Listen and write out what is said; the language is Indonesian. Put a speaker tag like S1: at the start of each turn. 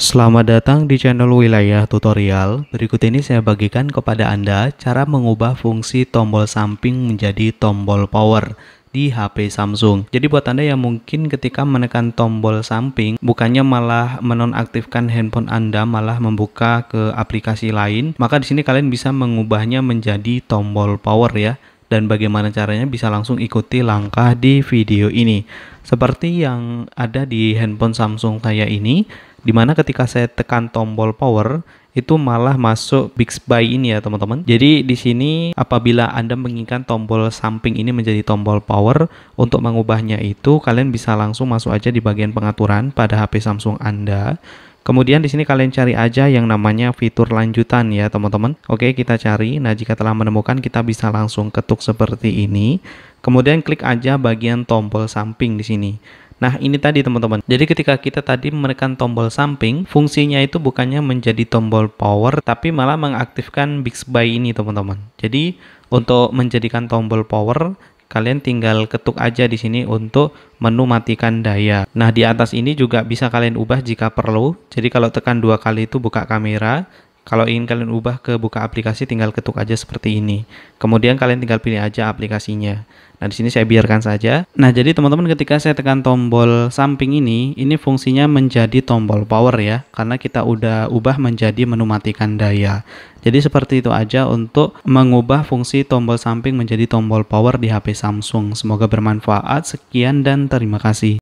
S1: Selamat datang di channel Wilayah Tutorial. Berikut ini saya bagikan kepada Anda cara mengubah fungsi tombol samping menjadi tombol power di HP Samsung. Jadi buat Anda yang mungkin ketika menekan tombol samping bukannya malah menonaktifkan handphone Anda malah membuka ke aplikasi lain, maka di sini kalian bisa mengubahnya menjadi tombol power ya. Dan bagaimana caranya bisa langsung ikuti langkah di video ini. Seperti yang ada di handphone Samsung saya ini, di mana ketika saya tekan tombol power itu malah masuk Bixby ini ya teman-teman. Jadi di sini apabila Anda menginginkan tombol samping ini menjadi tombol power untuk mengubahnya itu kalian bisa langsung masuk aja di bagian pengaturan pada HP Samsung Anda. Kemudian di sini kalian cari aja yang namanya fitur lanjutan ya teman-teman. Oke kita cari. Nah jika telah menemukan kita bisa langsung ketuk seperti ini. Kemudian klik aja bagian tombol samping di sini. Nah, ini tadi teman-teman. Jadi ketika kita tadi menekan tombol samping, fungsinya itu bukannya menjadi tombol power, tapi malah mengaktifkan Bixby ini teman-teman. Jadi untuk menjadikan tombol power, kalian tinggal ketuk aja di sini untuk menu matikan daya. Nah, di atas ini juga bisa kalian ubah jika perlu. Jadi kalau tekan dua kali itu buka kamera, kalau ingin kalian ubah ke buka aplikasi tinggal ketuk aja seperti ini. Kemudian kalian tinggal pilih aja aplikasinya. Nah, di sini saya biarkan saja. Nah, jadi teman-teman ketika saya tekan tombol samping ini, ini fungsinya menjadi tombol power ya, karena kita udah ubah menjadi menu matikan daya. Jadi seperti itu aja untuk mengubah fungsi tombol samping menjadi tombol power di HP Samsung. Semoga bermanfaat. Sekian dan terima kasih.